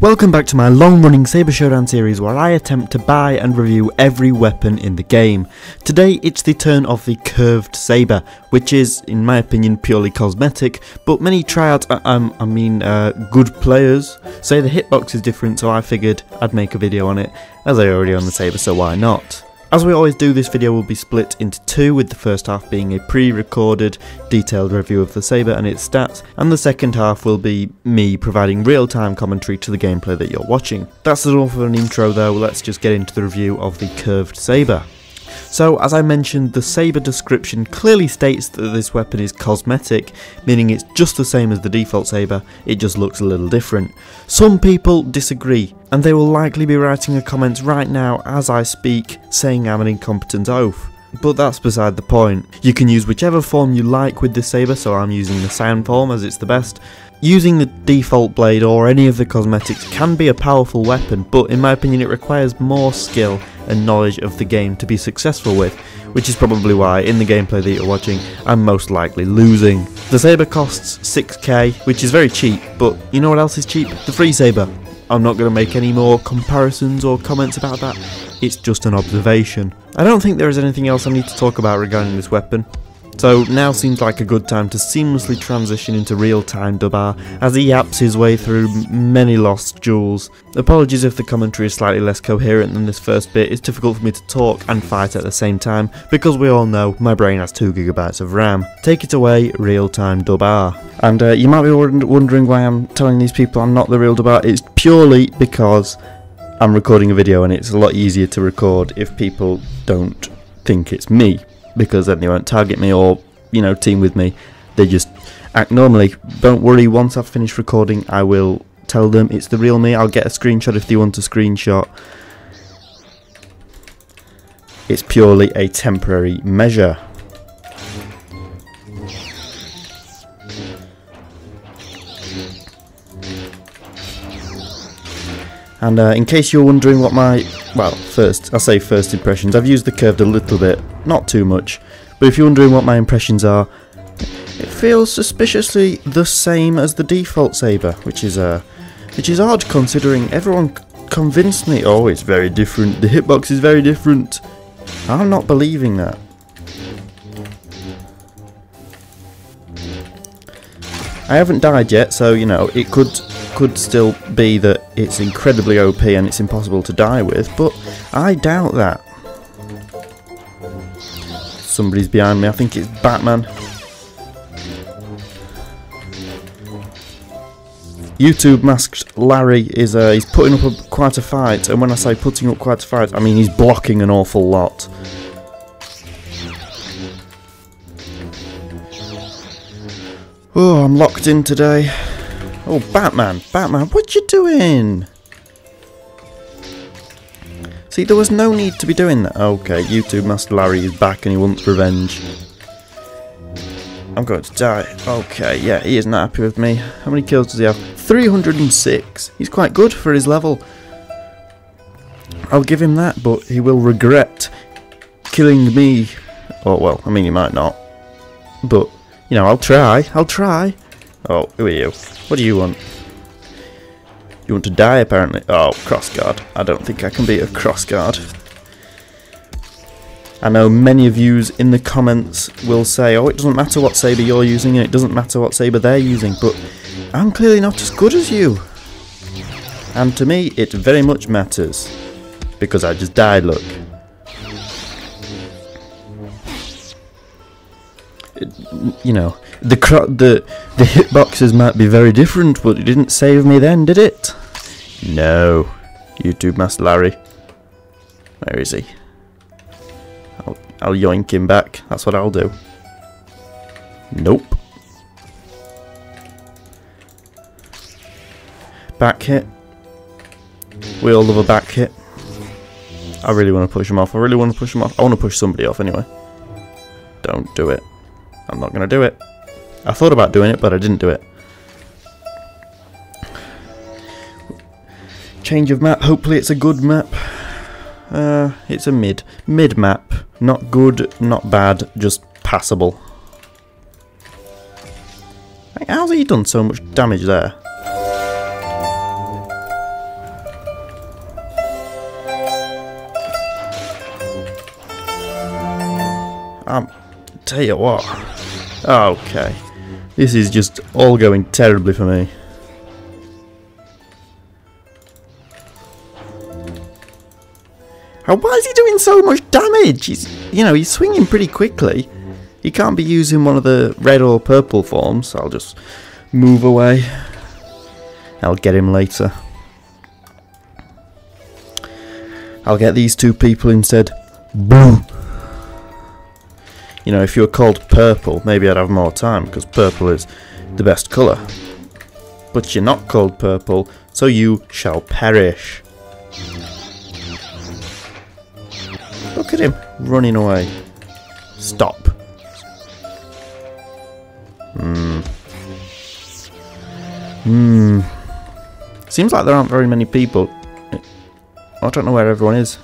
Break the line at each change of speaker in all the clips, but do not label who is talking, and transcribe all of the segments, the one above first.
Welcome back to my long running Saber Showdown series where I attempt to buy and review every weapon in the game. Today it's the turn of the Curved Saber, which is, in my opinion, purely cosmetic, but many tryouts, uh, um, I mean uh, good players, say the hitbox is different so I figured I'd make a video on it, as I already own the Saber so why not. As we always do, this video will be split into two, with the first half being a pre-recorded, detailed review of the Saber and its stats, and the second half will be me providing real-time commentary to the gameplay that you're watching. That's all for an intro though, let's just get into the review of the Curved Saber. So, as I mentioned, the Saber description clearly states that this weapon is cosmetic, meaning it's just the same as the default Saber, it just looks a little different. Some people disagree, and they will likely be writing a comment right now as I speak saying I'm an incompetent oaf. But that's beside the point. You can use whichever form you like with the Saber, so I'm using the sound form as it's the best. Using the default blade or any of the cosmetics can be a powerful weapon, but in my opinion it requires more skill and knowledge of the game to be successful with, which is probably why in the gameplay that you're watching I'm most likely losing. The Saber costs 6k, which is very cheap, but you know what else is cheap? The free Saber. I'm not going to make any more comparisons or comments about that, it's just an observation. I don't think there is anything else I need to talk about regarding this weapon. So now seems like a good time to seamlessly transition into real-time DubR as he yaps his way through many lost jewels. Apologies if the commentary is slightly less coherent than this first bit, it's difficult for me to talk and fight at the same time because we all know my brain has 2GB of RAM. Take it away, real-time DubR. And uh, you might be wondering why I'm telling these people I'm not the real DubR, it's purely because I'm recording a video and it's a lot easier to record if people don't think it's me because then they won't target me or, you know, team with me. They just act normally. Don't worry, once I've finished recording, I will tell them it's the real me. I'll get a screenshot if they want a screenshot. It's purely a temporary measure. And uh, in case you're wondering what my, well, first, I'll say first impressions, I've used the curved a little bit, not too much, but if you're wondering what my impressions are, it feels suspiciously the same as the default Saber, which is, uh, which is odd considering everyone convinced me, oh, it's very different, the hitbox is very different. I'm not believing that. I haven't died yet, so, you know, it could could still be that it's incredibly OP and it's impossible to die with, but I doubt that. Somebody's behind me, I think it's Batman. YouTube masked Larry is uh, he's putting up a, quite a fight, and when I say putting up quite a fight, I mean he's blocking an awful lot. Oh, I'm locked in today. Oh, Batman, Batman, what you doing? See, there was no need to be doing that. Okay, YouTube Master Larry is back and he wants revenge. I'm going to die. Okay, yeah, he isn't happy with me. How many kills does he have? 306. He's quite good for his level. I'll give him that, but he will regret killing me. Oh, well, I mean, he might not. But, you know, I'll try. I'll try. Oh, who are you? What do you want? You want to die, apparently. Oh, cross guard. I don't think I can be a cross guard. I know many of you in the comments will say, oh, it doesn't matter what saber you're using and it doesn't matter what saber they're using, but I'm clearly not as good as you. And to me, it very much matters. Because I just died, look. It, you know, the the the hitboxes might be very different, but it didn't save me then, did it? No. YouTube Master Larry. Where is he? I'll, I'll yoink him back. That's what I'll do. Nope. Back hit. We all love a back hit. I really want to push him off. I really want to push him off. I want to push somebody off anyway. Don't do it. I'm not going to do it. I thought about doing it, but I didn't do it. Change of map. Hopefully it's a good map. Uh, it's a mid. Mid map. Not good, not bad, just passable. How's he done so much damage there? Um, tell you what. Okay. This is just all going terribly for me. Why is he doing so much damage? He's, you know, he's swinging pretty quickly. He can't be using one of the red or purple forms. I'll just move away. I'll get him later. I'll get these two people instead. Boom! You know, if you were called purple, maybe I'd have more time, because purple is the best colour. But you're not called purple, so you shall perish. Look at him, running away. Stop. Hmm. Hmm. Seems like there aren't very many people. I don't know where everyone is.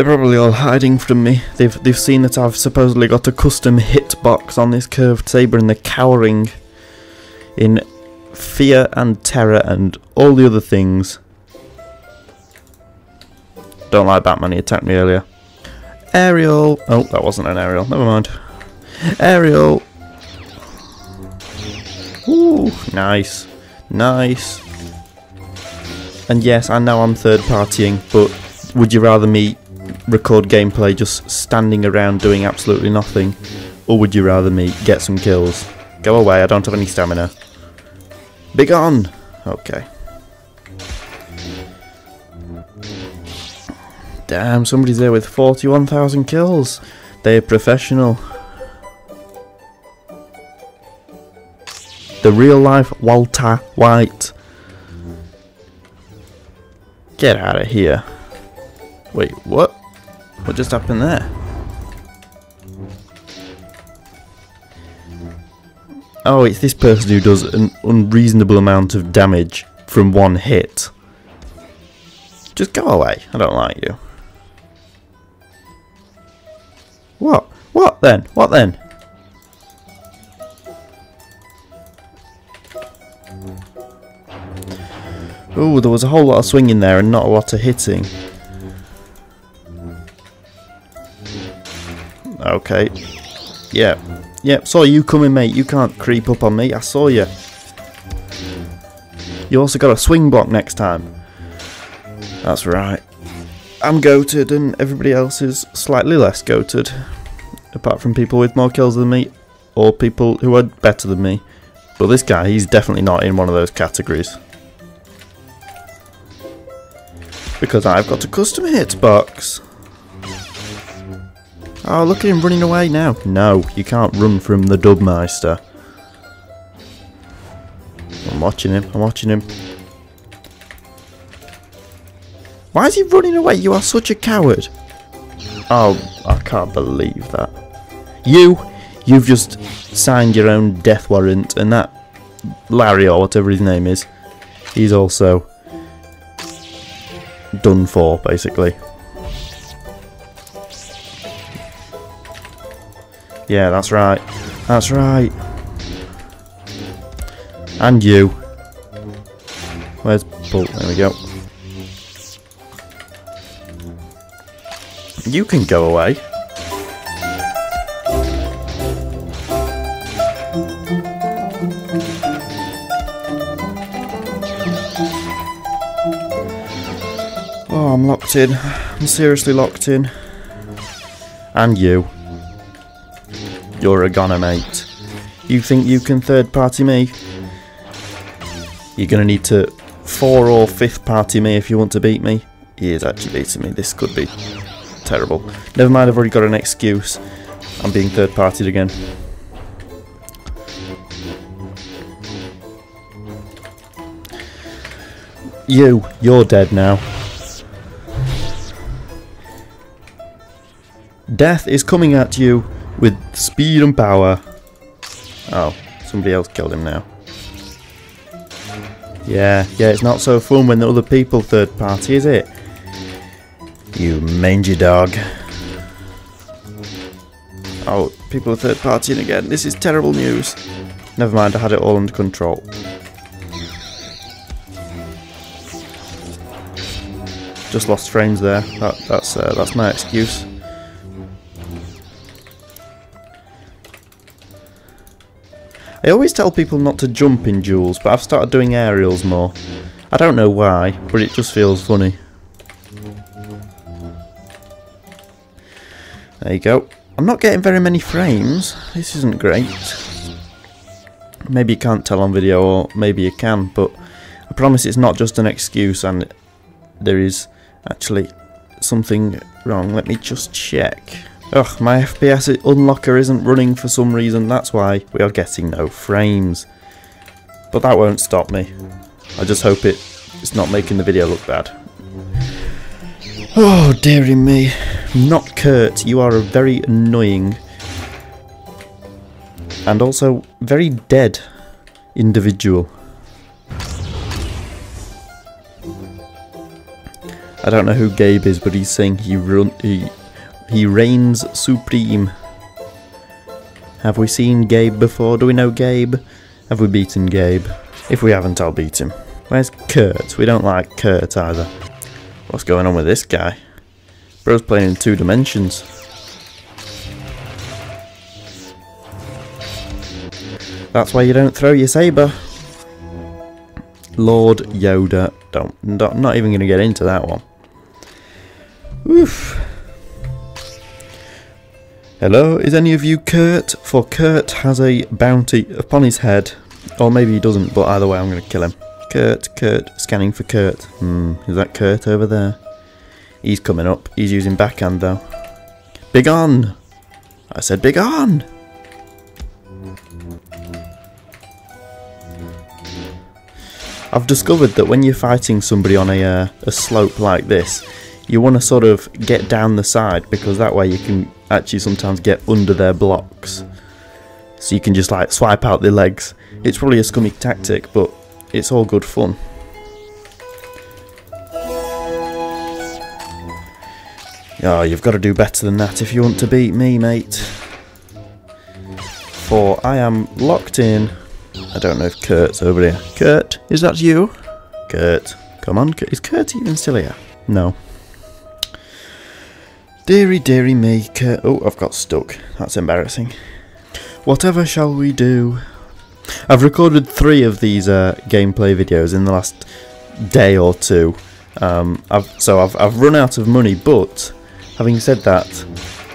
They're probably all hiding from me. They've they've seen that I've supposedly got a custom hitbox on this curved saber and they're cowering in fear and terror and all the other things. Don't like Batman, he attacked me earlier. Aerial. Oh, that wasn't an aerial. Never mind. Aerial. Ooh, nice. Nice. And yes, I know I'm third partying, but would you rather me record gameplay just standing around doing absolutely nothing? Or would you rather me get some kills? Go away, I don't have any stamina. Be gone! Okay. Damn, somebody's there with 41,000 kills. They're professional. The real life Walter White. Get out of here. Wait, what? What just happened there? Oh, it's this person who does an unreasonable amount of damage from one hit. Just go away. I don't like you. What? What then? What then? Oh, there was a whole lot of swinging there and not a lot of hitting. Okay. Yeah. Yep, saw you coming, mate. You can't creep up on me. I saw you. You also got a swing block next time. That's right. I'm goated and everybody else is slightly less goated. Apart from people with more kills than me, or people who are better than me. But this guy, he's definitely not in one of those categories. Because I've got a custom hitbox. Oh, look at him running away now. No, you can't run from the Dubmeister. I'm watching him, I'm watching him. Why is he running away? You are such a coward. Oh, I can't believe that. You, you've just signed your own death warrant and that Larry or whatever his name is, he's also done for, basically. Yeah, that's right. That's right. And you. Where's Bull? There we go. You can go away. Oh, I'm locked in. I'm seriously locked in. And you. You're a goner, mate. You think you can third party me? You're gonna need to four or fifth party me if you want to beat me. He is actually beating me. This could be terrible. Never mind, I've already got an excuse. I'm being third partied again. You, you're dead now. Death is coming at you with speed and power. Oh, somebody else killed him now. Yeah, yeah, it's not so fun when the other people third party, is it? You mangy dog. Oh, people are third partying again. This is terrible news. Never mind, I had it all under control. Just lost frames there. That, that's uh, that's my excuse. I always tell people not to jump in duels, but I've started doing aerials more. I don't know why, but it just feels funny. There you go. I'm not getting very many frames. This isn't great. Maybe you can't tell on video, or maybe you can, but I promise it's not just an excuse and there is actually something wrong. Let me just check. Ugh, my FPS unlocker isn't running for some reason, that's why we are getting no frames. But that won't stop me. I just hope it, it's not making the video look bad. Oh, dearie me. Not Kurt, you are a very annoying and also very dead individual. I don't know who Gabe is, but he's saying he run he he reigns supreme. Have we seen Gabe before? Do we know Gabe? Have we beaten Gabe? If we haven't, I'll beat him. Where's Kurt? We don't like Kurt either. What's going on with this guy? Bro's playing in two dimensions. That's why you don't throw your saber. Lord Yoda. Don't, not, not even going to get into that one. Oof. Hello, is any of you Kurt? For Kurt has a bounty upon his head. Or maybe he doesn't, but either way I'm going to kill him. Kurt, Kurt, scanning for Kurt. Hmm, is that Kurt over there? He's coming up. He's using backhand though. Big on! I said big on! I've discovered that when you're fighting somebody on a, uh, a slope like this, you want to sort of get down the side because that way you can actually sometimes get under their blocks. So you can just like swipe out their legs. It's probably a scummy tactic, but it's all good fun. Oh, you've got to do better than that if you want to beat me, mate. For I am locked in. I don't know if Kurt's over here. Kurt, is that you? Kurt, come on. Is Kurt even still here? No. Deary, deary maker. Oh, I've got stuck. That's embarrassing. Whatever shall we do? I've recorded three of these uh, gameplay videos in the last day or two. Um, I've, so I've, I've run out of money, but Having said that,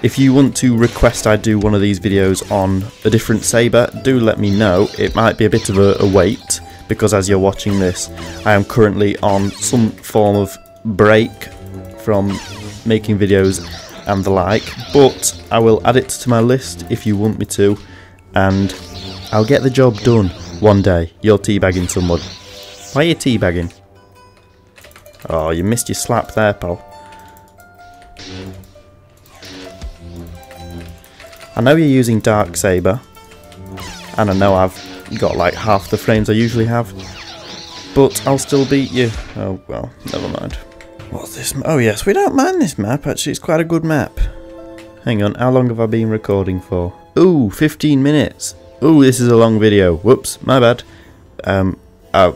if you want to request I do one of these videos on a different saber, do let me know. It might be a bit of a, a wait, because as you're watching this, I am currently on some form of break from making videos and the like, but I will add it to my list if you want me to, and I'll get the job done one day. You're teabagging someone. Why are you teabagging? Oh, you missed your slap there, pal. I know you're using Dark Saber, and I know I've got like half the frames I usually have, but I'll still beat you. Oh well, never mind. What's this? Oh yes, we don't mind this map, actually it's quite a good map. Hang on, how long have I been recording for? Ooh, 15 minutes. Ooh, this is a long video. Whoops, my bad. Um, uh,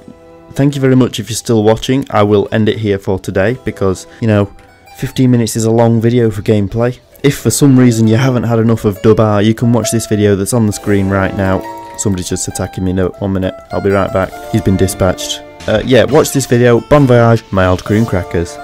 thank you very much if you're still watching. I will end it here for today because, you know, 15 minutes is a long video for gameplay. If for some reason you haven't had enough of DubR, you can watch this video that's on the screen right now. Somebody's just attacking me, no, one minute, I'll be right back. He's been dispatched. Uh, yeah, watch this video, Bon Voyage, mild cream crackers.